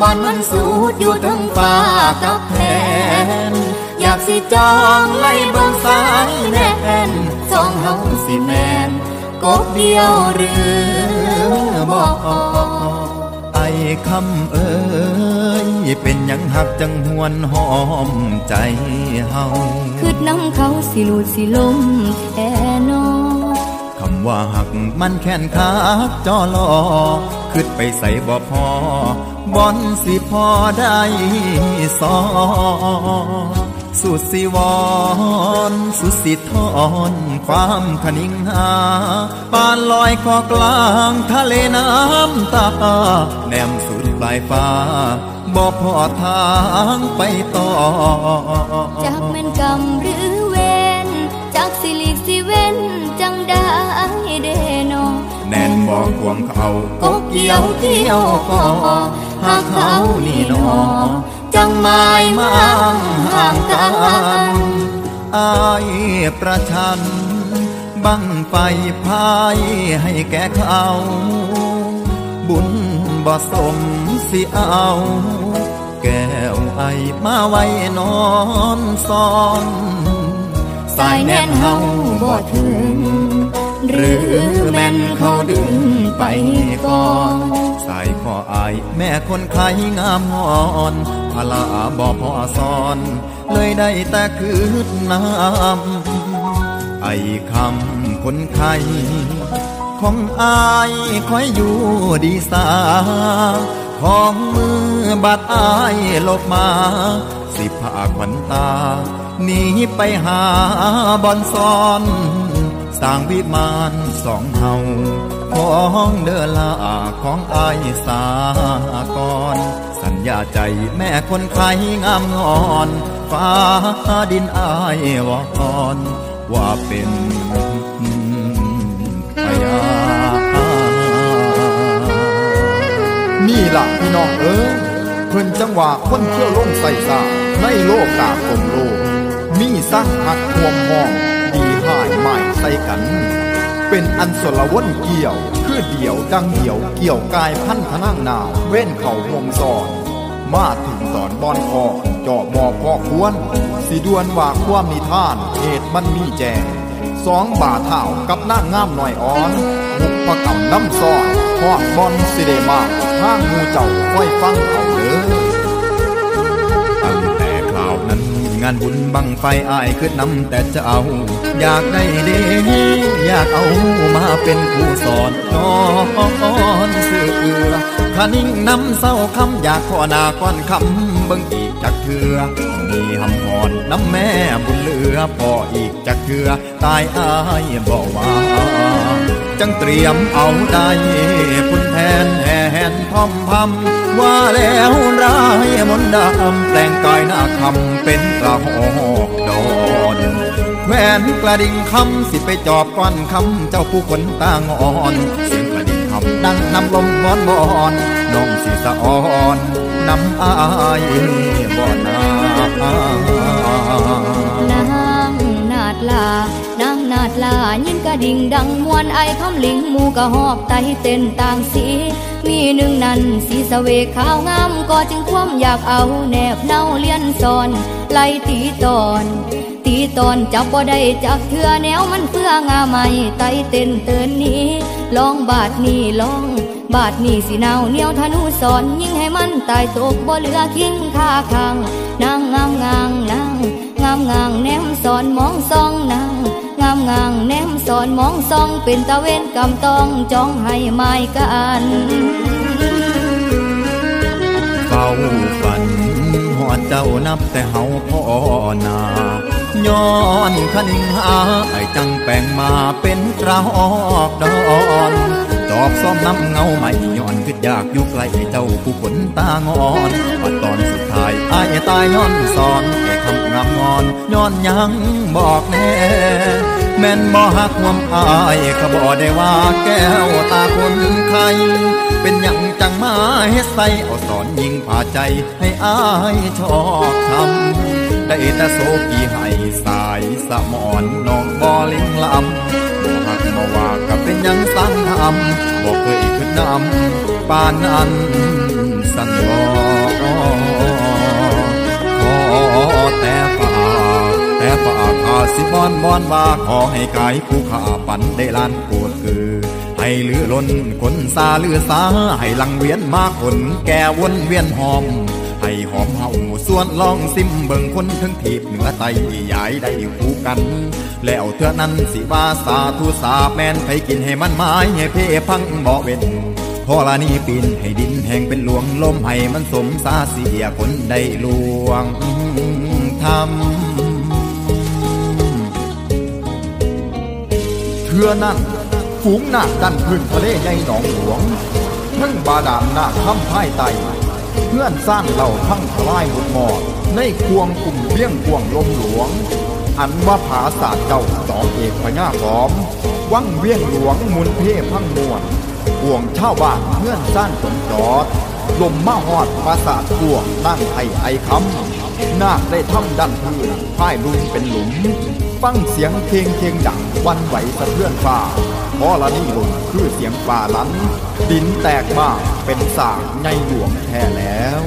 บอนมันสูดอยู่ทั้งฟ้ากับแผ่นอยากสิจองไล่เบิ่งสายแน่นสองเฮาสิแมนกบเดียวหรือบ่ไอ้คำเอ้ยเป็นยังหักจังหวนหอมใจเฮาคืดน้ำเขาสิลูดสิลมแท่นอคำว่าหักมันแค้นคักจอลอคืดไปใส่บ่พอ บอนสิพอได้สอสุดสิวอนสุดสิทอนความขนิงหาปานลอยคอกลางทะเลน้ำตา แนมสุดปลายฟ้าบ่พอทางไปต่อจากเม่นกรรมหรือ บอกควงเขากกเกี่ยวเที่ยวกอหากเขานี่นอจังไม่มั่งห่างกันอายประชัน บังไฟพายให้แก่เขา บุญบ่สมสิเอาแก้วไอมาไว้นอนซ้อน สายแน่นเฮาบ่ถึง หรือแม่นเขาดึงไปก่อนสายขออายแม่คนไข้งามงอนพลาบ่พอสอน เลยได้แต่คืดน้ำไอคำคนไข้ของอายคอยอยู่ดีสา ของมือบาดอายลบมา สิผาขวัญตาหนีไปหาบอนซ้อน สร้างวิมานสองเฮาของเดอลาของอายสากร สัญญาใจแม่คนไข้งามงอน ฟ้าดินอายวอนว่าเป็นพยานี่ล่ะพี่น้องเอ้ยเพิ่นจังหวะคนเที่ยวลงใส่สาในโลกกาคมโลก มีสร้างหักห่วมห้อง ดีหายใหม่ใส่กัน เป็นอันสละวนเกี่ยว คือเดี่ยวดังเดี่ยวเกี่ยวกายพันธนั่งนาวเว้นเข่าห่วงสอนมาถึงตอนบอนคอจอบมอพอควรสีดวนว่าความนิทาน เหตุมันมีแจงสองบาเท่ากับหน้างงามหน่อยอ่อนมุกประกำน้ำซอนพอดบอนสิเดมาทางงูเจ้าค่อยฟังเอาเด้อานบุญบังไฟอายขึ้นนำแต่จะเอา อยากได้เดอยากเอามาเป็นผู้สอนนอนเสือขนิ่งนำเศร้าคำอยากขอนาก้อนคำเบิ่งอีกจักเถือมีหำหอนน้ำแม่บุญเหลือพออีกจักเถือตายอายบอกว่า จังเตรียมเอาได้คุณแทนแหนพอมพำว่าแล้วร้ายมนดำแปลงกายหน้าคำเป็นกระหอกดอนแขวนกระดิ่งคำสิไปจอบก้อนคำเจ้าผู้คนตางอนเสียงกระดิ่งคำดังนำลมบอนบอนน้องสีสะอ่อนนำอายบ่อนา ลายินกระดิ่งดังมวนไอคำลิงมูกะหอบไตเต้นต่างสี มีหนึ่งนั้นสีสเวกขาวงามก็จึงความอยากเอาแนบเนาเลียนซอน ไล่ตีตอน ตีตอนจับบ่ได้จับเถื่อแนวมันเพื่องาไม่ไตเต้นเตือนนี้ลองบาดนี้ลอง บาดนี้สินาวเหนียวธนูสอนยิ่งให้มันตายตกบ่เหลือคิงค่าคังนางงามงางนางงามงางแนมสอนมองซองนางามงางแนมสอนมองซองเป็นตะเวนกำตองจองให้ไม้กันเฝ้าฝันหอดเจ้านับแต่เฮาพ่อนาย้อนคนิงหาไอจังแปลงมาเป็นกระหอกดอน จอบซ้อมน้ำเงาไม่ย้อนคิดอยากอยู่ใกล้เจ้าผู้คนตางอนว่าตอนสุดท้ายอายตายย้อนสอนแก่คำงามงอนย้อนยังบอกแน่แม่นบ่หักความอายก็บ่ได้ว่าแก้วตาคนใครเป็นย่างจังมาเฮ็ดใส่เอาสอนยิงผ่าใจให้อายชอบทำได้แต่โซกีให้สายสะมอนน้องบ่ลิงลำบ่หักบ่ว่ากับเป็นยังสำบอกเคยขึ้นนำปานนั้นสสันบอขอแต่ฝากแต่ฝากข้าสิบอนบอนว่าขอให้กายผู้ขาปันได้ลานโกดคือให้ลือล้นคนซาลือสาให้ลังเวียนมาคนแก่วนเวียนหอม ให้หอมเฮาส่วนลองซิมเบิ่งคนทั้งทีบเหนือไตยายได้คู่กัน แล้วเท่านั้นสิว่าสาธุสาแมนไปกินให้มันไม้ให้เพพังบ่เว้นพอละนี้ปีนให้ดินแห้งเป็นหลวงลมให้มันสมสาเสียคนได้ลวงทำเทือนั่นฝูงนาคดันพื้นทะเลใหญ่หนองหลวงทั้งบาดาลนาคถ้ำพ่ายไต เพื่อนสร้างเหล่าทั้งทลายหมดหมอดในควงกลุ่มเบี้ยงควงลมหลวง อันว่าผาศาสตร์เจ้าสองเอกพญาหอม วังเวียงหลวงมุนเพ่พังมวลห่วงเช่าบ้านเพื่อนสร้างสมจอด ลมมาหอดปราสาทพวงนั่งไทยไอคำนาคได้ทำดันพื้นพ่ายลุนเป็นหลุม ฟังเสียงเพลงเพลงดังวันไหวสะเทือนฟ้า พอละนี่ลงคือเสียงป่าลันดินแตกบ้ากเป็นสางในหลวงแท้แล้ว